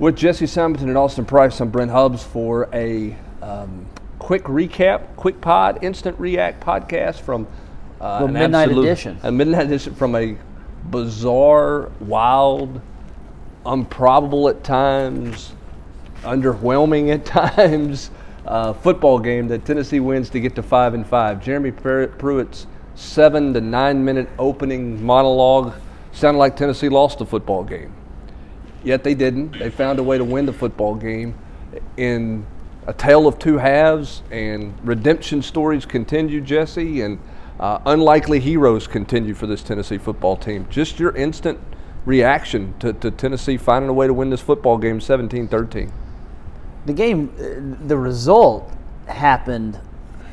With Jesse Simonton and Austin Price, I'm Brent Hubbs for a um, quick recap, quick pod, instant react podcast from uh, an midnight absolute, edition. A midnight edition from a bizarre, wild, improbable at times, underwhelming at times uh, football game that Tennessee wins to get to five and five. Jeremy Pruitt's seven to nine minute opening monologue sounded like Tennessee lost the football game. Yet they didn't. They found a way to win the football game in a tale of two halves, and redemption stories continue, Jesse, and uh, unlikely heroes continue for this Tennessee football team. Just your instant reaction to, to Tennessee finding a way to win this football game 17 13 the game, the result happened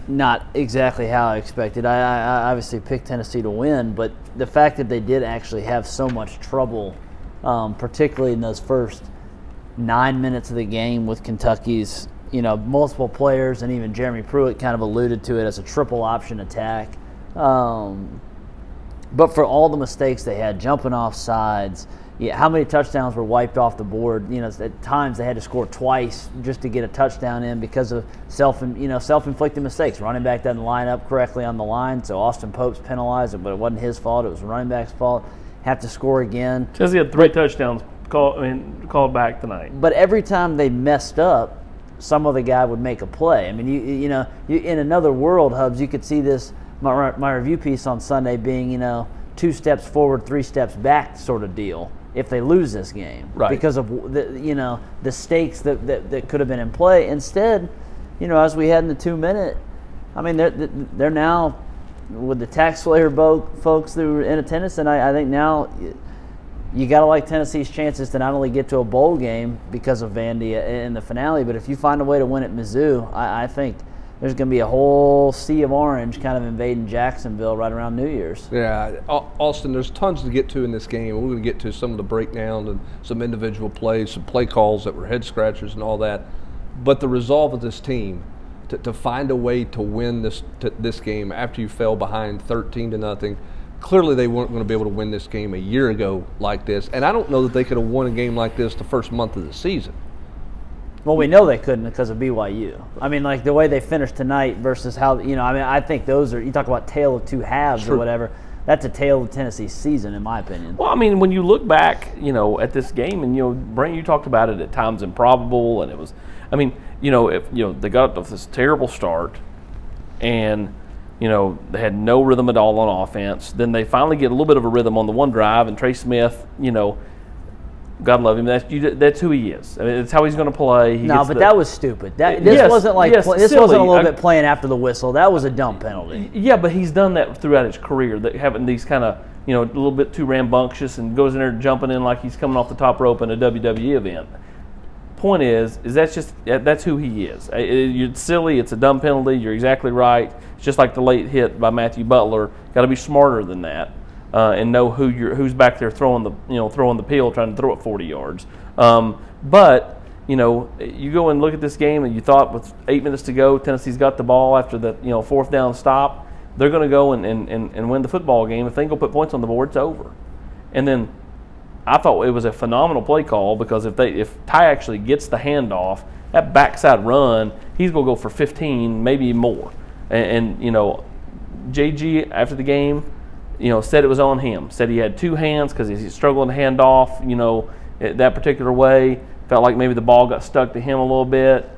not exactly how I expected. I, I, obviously picked Tennessee to win, but the fact that they did actually have so much trouble, um, particularly in those first nine minutes of the game with Kentucky's, you know, multiple players, and even Jeremy Pruitt kind of alluded to it as a triple option attack. Um, but for all the mistakes they had, jumping off sides, yeah, how many touchdowns were wiped off the board? You know, at times they had to score twice just to get a touchdown in because of self, you know, self-inflicted mistakes. Running back doesn't line up correctly on the line, so Austin Pope's penalized, it, but it wasn't his fault. It was running back's fault. Have to score again. He had three touchdowns called, I mean, called back tonight. But every time they messed up, some other guy would make a play. I mean, you you know, you, in another world, Hubbs, you could see this. My, my review piece on Sunday being, you know, two steps forward, three steps back sort of deal if they lose this game right. because of the you know the stakes that, that, that could have been in play. Instead, you know, as we had in the two minute, I mean they're they're now with the TaxSlayer folks that were in attendance, and I, I think now you got to like Tennessee's chances to not only get to a bowl game because of Vandy in the finale, but if you find a way to win at Mizzou, I, I think there's going to be a whole sea of orange kind of invading Jacksonville right around New Year's. Yeah, Austin, there's tons to get to in this game. We're going to get to some of the breakdown and some individual plays, some play calls that were head scratchers and all that. But the resolve of this team to, to find a way to win this to, this game after you fell behind 13 to nothing. Clearly, they weren't going to be able to win this game a year ago like this, and I don't know that they could have won a game like this the first month of the season. Well, we know they couldn't because of BYU. I mean, like the way they finished tonight versus how you know. I mean, I think those are you talk about tale of two halves True. or whatever. That's a tale of Tennessee's season, in my opinion. Well, I mean, when you look back, you know, at this game, and you know, Brent, you talked about it at times improbable, and it was. I mean, you know, if you know they got off this terrible start, and you know they had no rhythm at all on offense. Then they finally get a little bit of a rhythm on the one drive, and Trey Smith, you know God love him. That's you, that's who he is. I mean, it's how he's going to play. He no, but the, that was stupid. That this yes, wasn't like yes, this silly. wasn't a little I, bit playing after the whistle. That was a dumb penalty. Yeah, but he's done that throughout his career. That having these kind of you know a little bit too rambunctious and goes in there jumping in like he's coming off the top rope in a WWE event. Point is, is that's just that's who he is. It's silly. It's a dumb penalty. You're exactly right. It's just like the late hit by Matthew Butler. Got to be smarter than that uh, and know who you're, who's back there throwing the you know throwing the peel, trying to throw it 40 yards. Um, but you know, you go and look at this game, and you thought with eight minutes to go, Tennessee's got the ball after the you know fourth down stop. They're going to go and, and, and, and win the football game. If they go put points on the board, it's over. And then I thought it was a phenomenal play call because if they if Ty actually gets the handoff, that backside run, he's going to go for 15, maybe more. And, and you know, JG after the game you know, said it was on him. Said he had two hands because he's struggling to hand off, you know, that particular way. Felt like maybe the ball got stuck to him a little bit.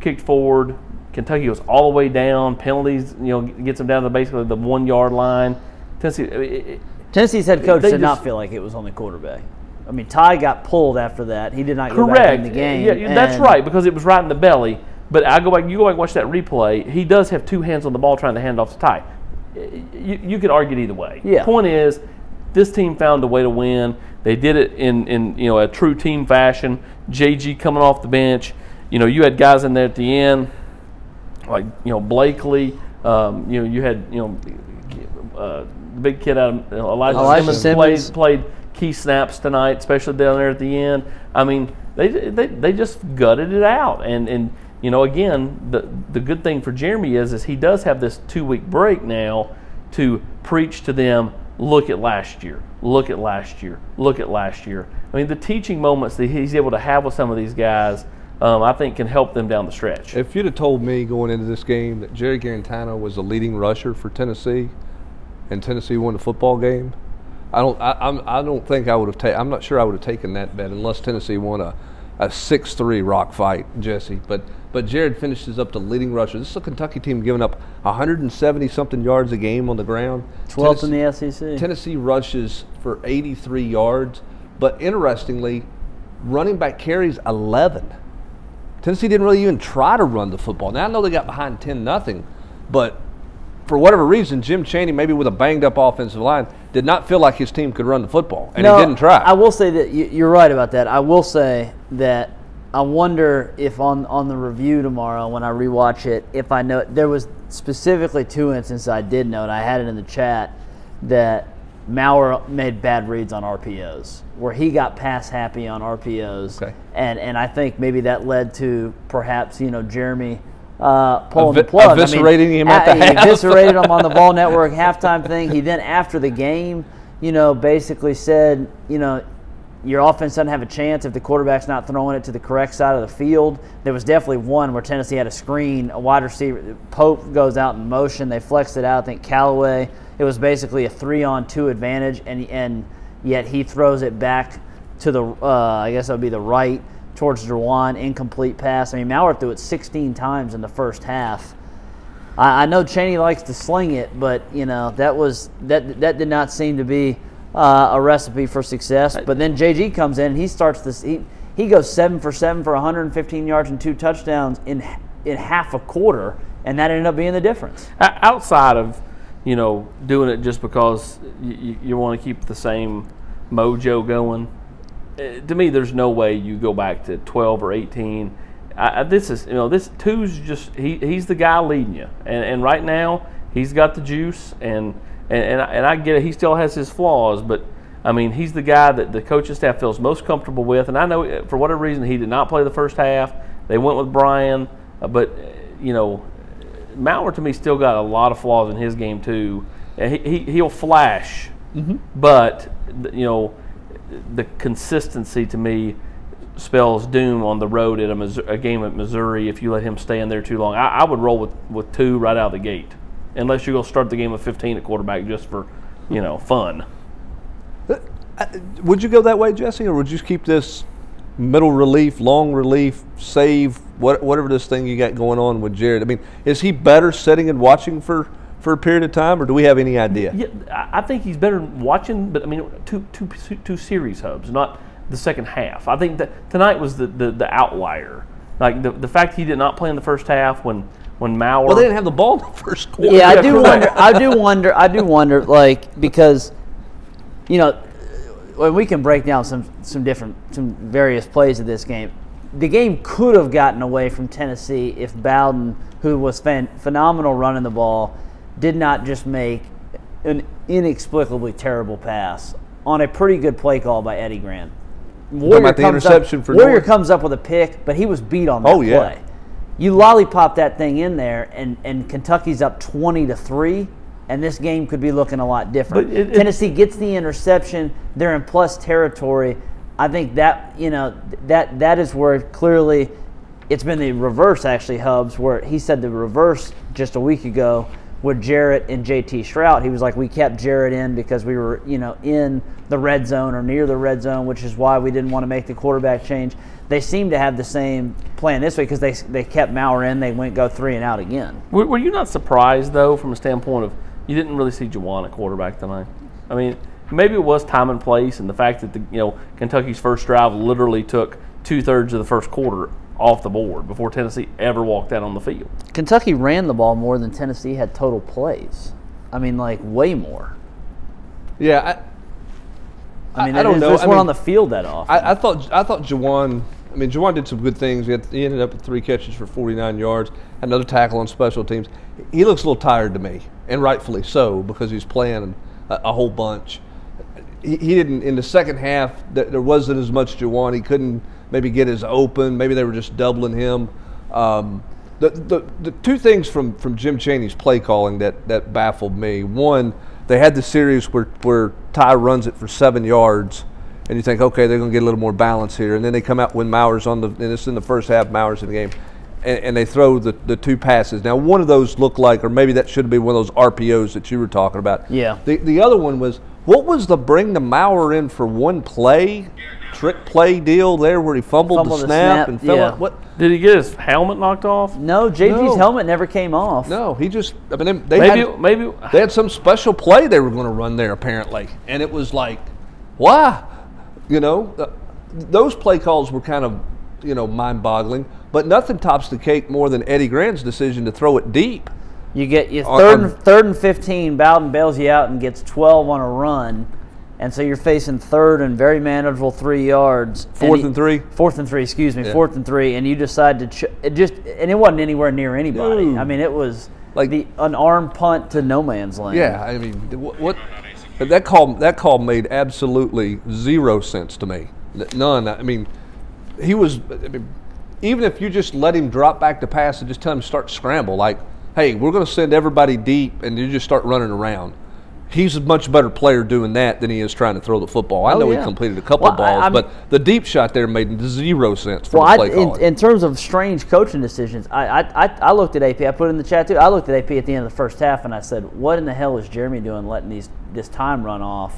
Kicked forward. Kentucky was all the way down. Penalties, you know, gets them down to basically the one yard line. Tennessee. It, Tennessee's head coach did just, not feel like it was on the quarterback. I mean, Ty got pulled after that. He did not correct. go back in the game. Yeah, that's right because it was right in the belly. But I go back. You go back and watch that replay. He does have two hands on the ball trying to hand off to Ty you, you could argue it either way. Yeah. Point is, this team found a way to win. They did it in, in you know a true team fashion. JG coming off the bench. You know, you had guys in there at the end, like you know Blakely. Um, you know, you had you know uh, the big kid out of Elijah, Elijah Simmons, Simmons. Played, played key snaps tonight, especially down there at the end. I mean, they they, they just gutted it out, and and you know, again, the the good thing for Jeremy is is he does have this two week break now to preach to them. Look at last year. Look at last year. Look at last year. I mean, the teaching moments that he's able to have with some of these guys, um, I think, can help them down the stretch. If you'd have told me going into this game that Jerry Guarantano was the leading rusher for Tennessee, and Tennessee won the football game, I don't. I, I'm, I don't think I would have taken. I'm not sure I would have taken that bet unless Tennessee won a, a six-three rock fight, Jesse. But but Jarrett finishes up the leading rusher. This is a Kentucky team giving up 170 something yards a game on the ground. 12th in the SEC. Tennessee rushes for 83 yards, but interestingly, running back carries 11. Tennessee didn't really even try to run the football. Now I know they got behind 10 nothing, but for whatever reason, Jim Chaney, maybe with a banged up offensive line, did not feel like his team could run the football, and No, he didn't try. I will say that you- you're right about that. I will say that I wonder if on on the review tomorrow when I rewatch it, if I know there was specifically two instances I did note. I had it in the chat that Maurer made bad reads on RPOs, where he got pass happy on RPOs, Okay. and and I think maybe that led to perhaps you know Jeremy. Uh, pulling the plug. eviscerating him at the he half. eviscerated him on the Ball Network halftime thing. He then, after the game, you know, basically said, you know, your offense doesn't have a chance if the quarterback's not throwing it to the correct side of the field. There was definitely one where Tennessee had a screen, a wide receiver. Pope goes out in motion. They flexed it out. I think Callaway. It was basically a three-on-two advantage, and and yet he throws it back to the, uh, I guess that would be the right towards Jauan, incomplete pass. I mean, Maurer threw it 16 times in the first half. I, I know Chaney likes to sling it, but you know that was that that did not seem to be uh, a recipe for success. But then JG comes in and he starts this. He, he goes seven for seven for 115 yards and two touchdowns in in half a quarter, and that ended up being the difference. Outside of you know doing it just because you, you want to keep the same mojo going to me there's no way you go back to 12 or 18 I, this is you know this two's just he, he's the guy leading you. And, and right now he's got the juice and and, and, I, and I get it. He still has his flaws but I mean he's the guy that the coaching staff feels most comfortable with. And I know eh, for whatever reason he did not play the first half. They went with Brian. Uh, but you know Maurer to me still got a lot of flaws in his game too. He, he he'll flash, but you know the consistency to me spells doom on the road at a, a game at Missouri if you let him stay in there too long. I, I would roll with, with two right out of the gate, unless you're going to start the game with 15 at quarterback just for you know fun. Uh, uh, would you go that way, Jesse, or would you keep this middle relief, long relief, save, what, whatever this thing you got going on with Jarrett? I mean, is he better sitting and watching for, for a period of time, or do we have any idea? Yeah, I I think he's better watching, but I mean, two, two, two series Hubbs, not the second half. I think that tonight was the, the, the outlier. Like the, the fact he did not play in the first half when when Maurer. Well, they didn't have the ball in the first quarter. Yeah, I do wonder. I do wonder. I do wonder, like because, you know, when we can break down some some different some various plays of this game. The game could have gotten away from Tennessee if Bowden, who was fan, phenomenal running the ball, did not just make an inexplicably terrible pass on a pretty good play call by Eddie Gran. Warrior about the comes interception up, for Warrior comes up with a pick, but he was beat on that Oh, yeah. play. You lollipop that thing in there, and, and Kentucky's up twenty to three, and this game could be looking a lot different. It- it- Tennessee gets the interception; they're in plus territory. I think that you know that that is where clearly it's been the reverse actually. Hubbs, where he said the reverse just a week ago with Jarrett and JT Shrout. He was like, we kept Jarrett in because we were you know in the red zone or near the red zone, which is why we didn't want to make the quarterback change. They seem to have the same plan this way because they they kept Maurer in. They went go three and out again. Were, were you not surprised though, from a standpoint of you didn't really see Jauan at quarterback tonight? I mean, maybe it was time and place, and the fact that the you know Kentucky's first drive literally took two thirds of the first quarter off the board before Tennessee ever walked out on the field. Kentucky ran the ball more than Tennessee had total plays. I mean, like way more. Yeah, I mean, I- I don't they know. just I weren't mean, on the field that often. I, I thought I thought Jauan. I mean, Jauan did some good things. He, had, he ended up with three catches for 49 yards. Another tackle on special teams. He looks a little tired to me, and rightfully so because he's playing a, a whole bunch. He, he didn't in the second half. There wasn't as much Jauan. He couldn't maybe get his open. Maybe they were just doubling him. Um, the, the, the two things from, from Jim Chaney's play calling that, that baffled me. One, they had the series where, where Ty runs it for seven yards, and you think, okay, they're going to get a little more balance here, and then they come out when Maurer's on the, and it's in the first half, Maurer's in the game, and, and they throw the, the two passes. Now, one of those looked like, or maybe that should have been one of those RPOs that you were talking about. Yeah. The the other one was, what was the bring the Maurer in for one play, trick play deal there where he fumbled, Fumbled the the snap, snap, and fell yeah. out? What? Did he get his helmet knocked off? No, JG's No. helmet never came off. No, he just. I mean, they, they Maybe had, maybe they had some special play they were going to run there apparently, and it was like, why? You know, uh, those play calls were kind of, you know, mind-boggling. But nothing tops the cake more than Eddie Gran's decision to throw it deep. You get your third on- and, third and fifteen. Bowden bails you out and gets twelve on a run, and so you're facing third and very manageable three yards. Fourth he- and three? Fourth and three. Excuse me. Yeah. Fourth and three, and you decide to ch- it just and it wasn't anywhere near anybody. No. I mean, it was Like- like the an arm punt to no man's land. Yeah, I mean, what, what that call that call made absolutely zero sense to me. None. I mean, he was. I mean, even if you just let him drop back to pass and just tell him to start scramble, like, hey, we're going to send everybody deep, and you just start running around. He's a much better player doing that than he is trying to throw the football. I Oh, know yeah. he completed a couple Well, of balls, I'm- but the deep shot there made zero sense for Well, the I, in, in terms of strange coaching decisions, I, I, I, I looked at AP. I put it in the chat too. I looked at AP at the end of the first half and I said, "What in the hell is Jeremy doing, letting these this time run off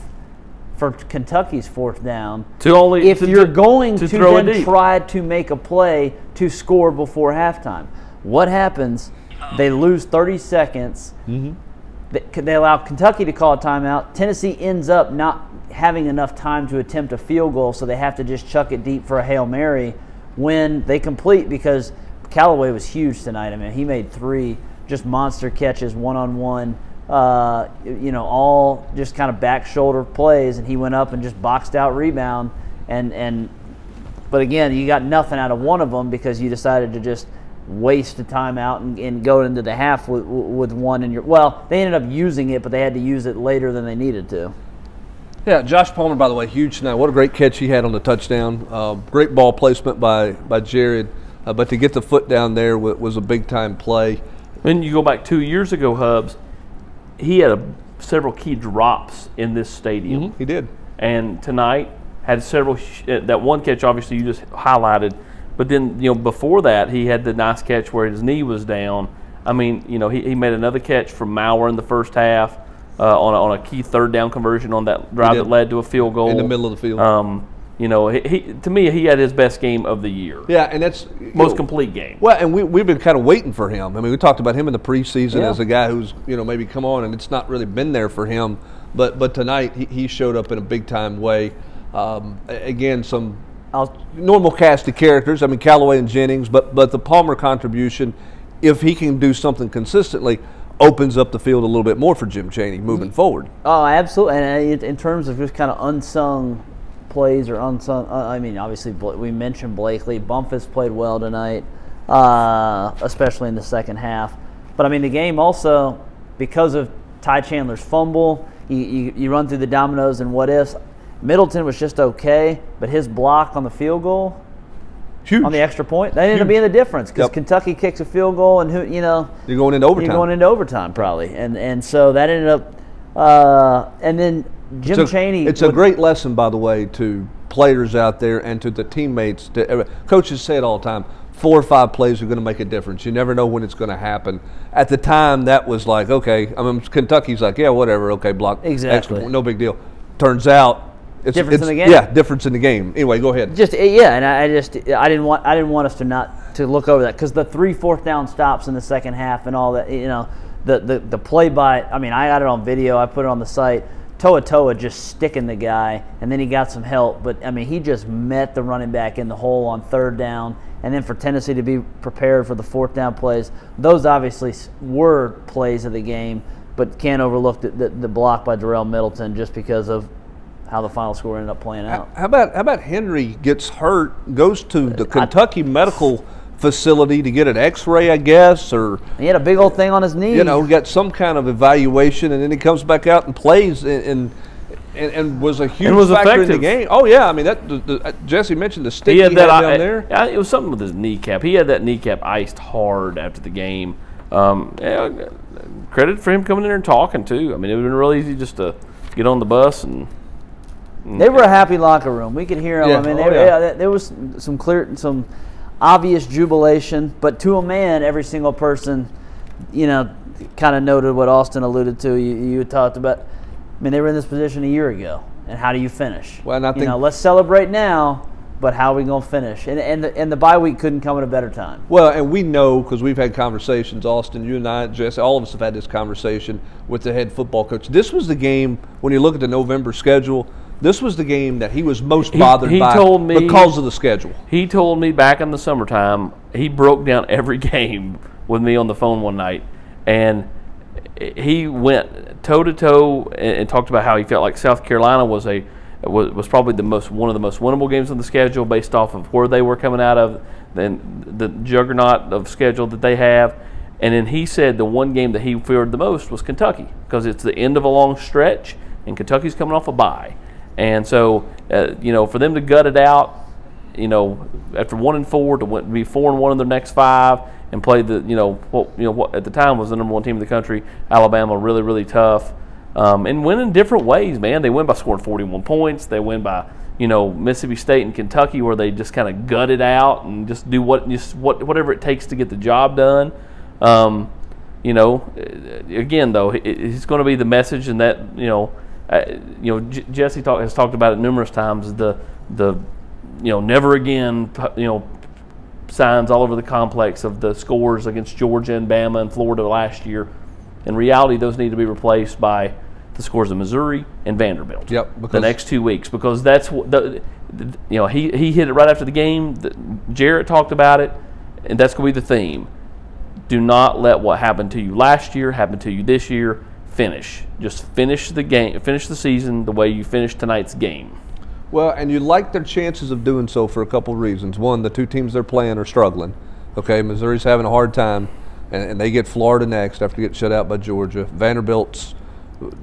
for Kentucky's fourth down?" to only if to- you're going to to, throw then try to make a play to score before halftime, what happens? They lose 30 seconds. They, they allow Kentucky to call a timeout. Tennessee ends up not having enough time to attempt a field goal, so they have to just chuck it deep for a hail mary. When they complete, because Callaway was huge tonight. I mean, he made three just monster catches, one on one. Uh, you know, all just kind of back shoulder plays, and he went up and just boxed out rebound. And and but again, you got nothing out of one of them because you decided to just waste the timeout and, and go into the half with, with one in your. Well, they ended up using it, but they had to use it later than they needed to. Yeah, Josh Palmer, by the way, huge tonight. What a great catch he had on the touchdown. Uh, great ball placement by by Jarrett, uh, but to get the foot down there was, was a big time play. Then you go back two years ago, Hubbs, he had a, several key drops in this stadium. He did. and tonight had several. Sh- uh, that one catch, obviously, you just highlighted, but then you know before that he had the nice catch where his knee was down. I mean, you know, he, he made another catch from Maurer in the first half uh, on a, on a key third down conversion on that drive that led to a field goal In the middle of the field. Um, you know, he, he to me he had his best game of the year, Yeah, and that's most know, complete game. Well, and we we've been kind of waiting for him. I mean, we talked about him in the preseason Yeah. as a guy who's you know maybe come on, and it's not really been there for him. But but tonight he, he showed up in a big time way. Um, again, some I'll, normal cast of characters. I mean, Callaway and Jennings, but but the Palmer contribution, if he can do something consistently, opens up the field a little bit more for Jim Chaney moving forward. oh, absolutely. And uh, in terms of just kind of unsung plays or unsung, uh, I mean, obviously we mentioned Blakely. Bumpus played well tonight, uh, especially in the second half. But I mean, the game also because of Ty Chandler's fumble, you, you, you run through the dominoes and what ifs. Middleton was just okay, but his block on the field goal Huge. on the extra point. That ended up being the difference because Yep. Kentucky kicks a field goal, and who you know You're going into overtime. you're going into overtime probably, and and so that ended up, uh, and then Jim it's a, Chaney. It's a great lesson, by the way, to players out there and to the teammates. To, coaches say it all the time. Four or five plays are going to make a difference. You never know when it's going to happen. At the time, that was like, okay. I mean, Kentucky's like, yeah, whatever. Okay, block. Exactly. Extra, no big deal. Turns out, it's Difference in the game. Yeah, difference in the game. Anyway, go ahead. just eh, yeah, and I I just I didn't want I didn't want us to not to look over that because the three fourth down stops in the second half and all that you know the the the play by I mean I got it on video I put it on the site To'o To'o just sticking the guy and then he got some help but I mean he just met the running back in the hole on third down and then for Tennessee to be prepared for the fourth down plays those obviously were plays of the game but can't overlook the, the, the block by Darrell Middleton just because of how the final score ended up playing out. How about how about Henry gets hurt, goes to the Kentucky Medical Facility to get an X-ray, I guess, or He had a big old thing on his knee. you know, got some kind of evaluation, and then he comes back out and plays, and and, and, and was a huge was factor in the game. Oh yeah, I mean that. The, the, uh, Jesse mentioned the stick He he had had, that down I- there. yeah, it was something with his kneecap. He had that kneecap iced hard after the game. Um, yeah, credit for him coming in there and talking too. I mean, it would have been real easy just to get on the bus and Mm. They were a happy locker room. We could hear them. Yeah. I mean, Oh, they, yeah. yeah, there was some clear, some obvious jubilation, but to a man, every single person, you know, kind of noted what Austin alluded to. You, you talked about. I mean, they were in this position a year ago, and how do you finish? Well, and I you think- know, let's celebrate now, but how are we gonna finish? And and the, and the bye week couldn't come at a better time. Well, and we know because we've had conversations, Austin, you and I, Jesse, all of us have had this conversation with the head football coach. This was the game when you look at the November schedule. This was the game that he was most bothered he by told me- because of the schedule. He told me back in the summertime, he broke down every game with me on the phone one night, and he went toe to toe and talked about how he felt like South Carolina was a was, was probably the most one of the most winnable games on the schedule based off of where they were coming out of, then the juggernaut of schedule that they have. And then he said the one game that he feared the most was Kentucky because it's the end of a long stretch, and Kentucky's coming off a bye. And so, uh, you know, for them to gut it out, you know, after one and four to be four and one in their next five and play the, you know, what you know what at the time was the number one team in the country, Alabama, really really tough, um, and win in different ways, man. They win by scoring 41 points. They win by you know Mississippi State and Kentucky where they just kind of gut it out and just do what just what whatever it takes to get the job done. Um, you know, uh, again though, it, it's going to be the message and that you know, uh, you know, J- Jesse talk, has talked about it numerous times. The the you know never again you know signs all over the complex of the scores against Georgia and Bama and Florida last year. In reality, those need to be replaced by the scores of Missouri and Vanderbilt. Yep, the next two weeks because that's what the, the you know he he hit it right after the game. The, Jarrett talked about it, and that's going to be the theme. Do not let what happened to you last year happen to you this year. Finish. Just finish the game. Finish the season the way you finished tonight's game. Well, and you like their chances of doing so for a couple reasons. One, the two teams they're playing are struggling. Okay, Missouri's having a hard time, and, and they get Florida next after getting shut out by Georgia. Vanderbilt's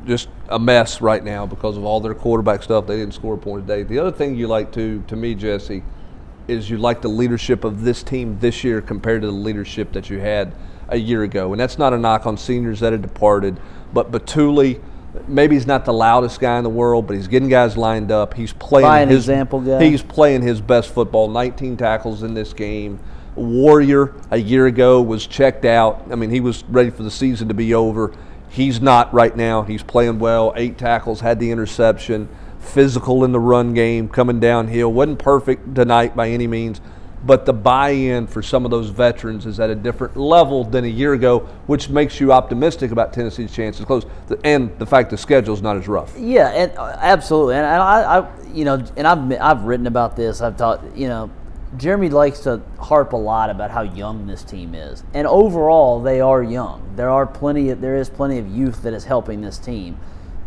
just a mess right now because of all their quarterback stuff. They didn't score a point today. The other thing you like to, to me, Jesse, is you like the leadership of this team this year compared to the leadership that you had a year ago. And that's not a knock on seniors that had departed, but Bituli, maybe he's not the loudest guy in the world, but he's getting guys lined up. He's playing By an his example guy. He's playing his best football. 19 tackles in this game. Warrior a year ago was checked out. I mean, he was ready for the season to be over. He's not right now. He's playing well. Eight tackles, had the interception. Physical in the run game, coming downhill. wasn't perfect tonight by any means, but the buy-in for some of those veterans is at a different level than a year ago, which makes you optimistic about Tennessee's chances close. And the fact the schedule's not as rough. Yeah, and uh, absolutely, and I, I, you know, and I've I've written about this. I've taught, you know, Jeremy likes to harp a lot about how young this team is, and overall they are young. There are plenty, of, there is plenty of youth that is helping this team,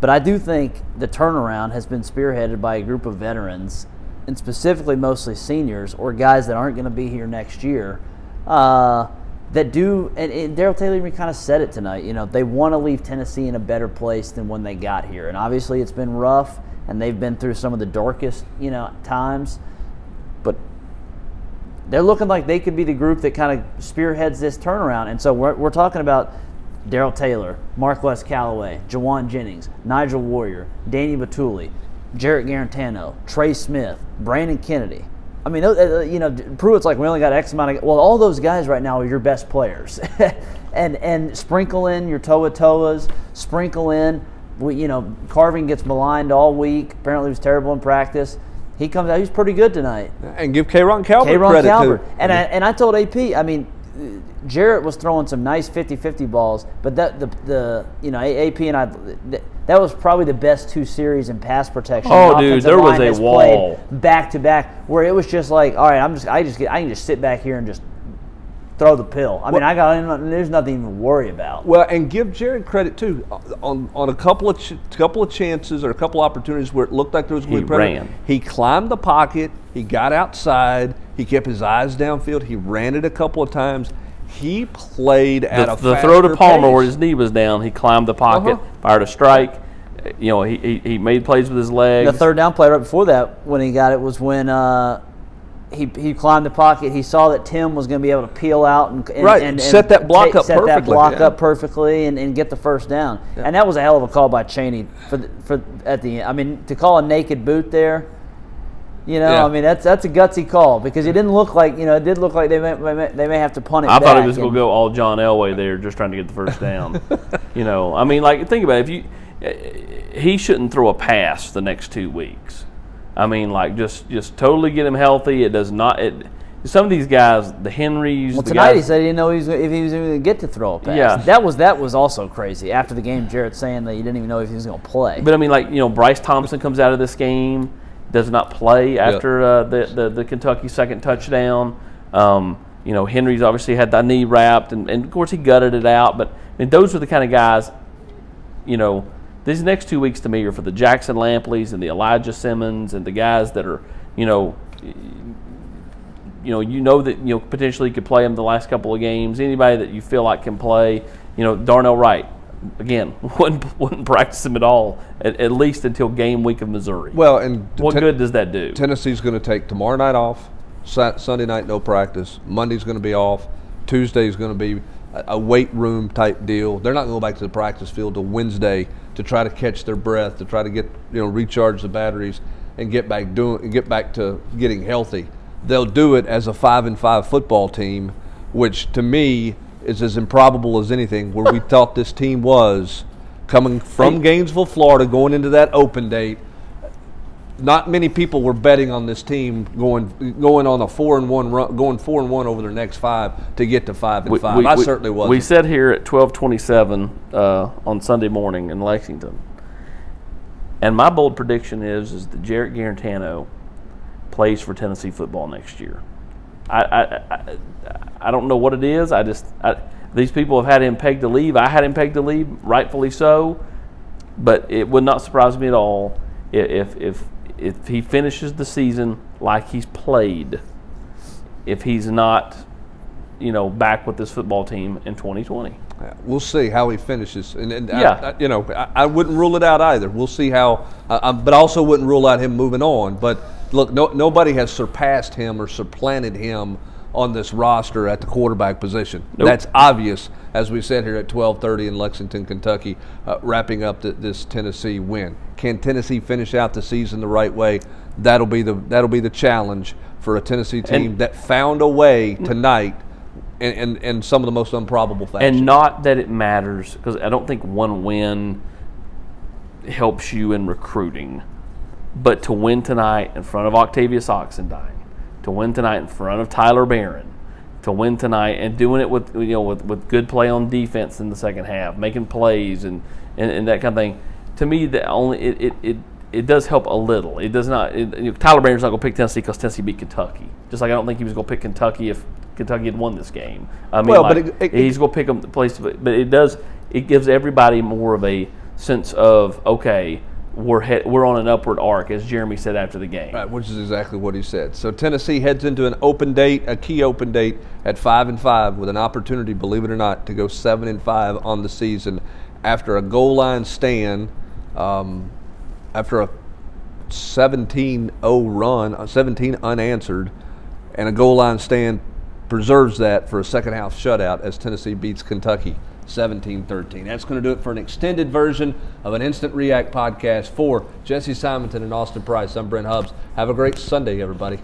but I do think the turnaround has been spearheaded by a group of veterans, and specifically mostly seniors or guys that aren't going to be here next year. Uh, that do, and, and Darrell Taylor kind of said it tonight. You know, they want to leave Tennessee in a better place than when they got here, and obviously it's been rough, and they've been through some of the darkest, you know, times. But they're looking like they could be the group that kind of spearheads this turnaround. And so we're, we're talking about Darrell Taylor, Mark West Calloway, Jauan Jennings, Nigel Warrior, Danny Bituli, Jarrett Guarantano, Trey Smith, Brandon Kennedy. I mean, uh, uh, you know, Pruitt's like we only got X amount of. Well, all those guys right now are your best players, and and sprinkle in your To'o To'os, sprinkle in. We, you know, Carvin gets maligned all week. Apparently, he was terrible in practice. He comes out. He's pretty good tonight. And give K-Ron Calbert K-Ron credit Calbert. too. And I, and I told AP, I mean, Jarrett was throwing some nice 50-50 balls, but that the the you know AP and I that was probably the best two series in pass protection. Oh, the dude, there was a wall. back to back where it was just like, all right, I'm just I just get I can just sit back here and just throw the pill. I mean, I got in. there's nothing even to worry about. Well, and give Jarrett credit too on on a couple of ch- couple of chances or a couple opportunities where it looked like there was going He to be pressure. ran. He climbed the pocket. He got outside. He kept his eyes downfield. He ran it a couple of times. He played at The, a the throw to faster Palmer where his knee was down, he climbed the pocket, Uh-huh. fired a strike. You know, he, he, he made plays with his legs. The third down play right before that when he got it was when uh, he, he climbed the pocket. He saw that Tim was going to be able to peel out and, and Right, and, set that block ta- up set that perfectly, block yeah. up perfectly, and, and get the first down. And that was a hell of a call by Chaney for the, for at the end. I mean, to call a naked boot there. You know, Yeah. I mean that's that's a gutsy call because it didn't look like you know it did look like they may, may they may have to punt it. I thought he back was going to go all John Elway there, just trying to get the first down. you know, I mean, like think about it. If you, he shouldn't throw a pass the next two weeks. I mean, like just just totally get him healthy. It does not. It, some of these guys, the Henrys, Well, the tonight he said he didn't know he was, if he was going to get to throw a pass. Yeah. that was that was also crazy. After the game, Jarrett saying that he didn't even know if he was going to play. But I mean, like you know, Bryce Thompson comes out of this game, does not play after uh, the, the the Kentucky second touchdown. Um, you know, Henry's obviously had the knee wrapped, and, and of course he gutted it out. But I mean, those are the kind of guys. You know, these next two weeks to me are for the Jackson Lampleys and the Elijah Simmons and the guys that are, you know, you know, you know that you know potentially could play them the last couple of games. Anybody that you feel like can play, you know, Darnell Wright, again, wouldn't wouldn't practice him at all, at, at least until game week of Missouri. Well, and what Ten- good does that do? Tennessee's going to take tomorrow night off. Sa- Sunday night no practice. Monday's going to be off. Tuesday's going to be a, a weight room type deal. They're not going to go back to the practice field till Wednesday to try to catch their breath, to try to get you know recharge the batteries and get back doing get back to getting healthy. They'll do it as a five and five football team, which to me is as improbable as anything. Where we thought this team was coming from Gainesville, Florida, going into that open date not many people were betting on this team going going on a four and one run, going four and one over their next five to get to five and five. I certainly was. We sat here at twelve twenty seven uh, on Sunday morning in Lexington, and my bold prediction is is that Jarrett Guarantano plays for Tennessee football next year. I I, I, I don't know what it is. I just I, these people have had him pegged to leave. I had him pegged to leave, rightfully so. But it would not surprise me at all if if if he finishes the season like he's played. If he's not, you know, back with this football team in 2020. we'll see how he finishes, and, and Yeah. I, I- you know, I, I wouldn't rule it out either. We'll see how, uh, um, but I also wouldn't rule out him moving on. But look, no, nobody has surpassed him or supplanted him on this roster at the quarterback position. Nope. That's obvious as we sit here at 12:30 in Lexington, Kentucky, uh, wrapping up th- this Tennessee win. Can Tennessee finish out the season the right way? That'll be the that'll be the challenge for a Tennessee team And- that found a way tonight. In, in, in some of the most improbable fashion. And not that it matters, because I don't think one win helps you in recruiting. But to win tonight in front of Octavius Oxendine, to win tonight in front of Tyler Baron, to win tonight and doing it with you know with, with good play on defense in the second half, making plays and, and, and that kind of thing. To me, the only it, it, it, it does help a little. It does not. It, you know, Tyler Baron's not going to pick Tennessee because Tennessee beat Kentucky. Just like I don't think he was going to pick Kentucky if Kentucky had won this game. I mean, Well, but it- it- he's going to pick them the place, but, but it does. It gives everybody more of a sense of okay, we're we're on an upward arc, as Jeremy said after the game. Right, which is exactly what he said. So Tennessee heads into an open date, a key open date at five and five, with an opportunity, believe it or not, to go seven and five on the season after a goal line stand, um, after a 17-0 run, a 17 unanswered, and a goal line stand preserves that for a second half shutout as Tennessee beats Kentucky 17-13. That's going to do it for an extended version of an Instant React podcast for Jesse Simonton and Austin Price. I'm Brent Hubbs. Have a great Sunday, everybody.